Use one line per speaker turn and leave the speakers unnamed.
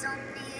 don't need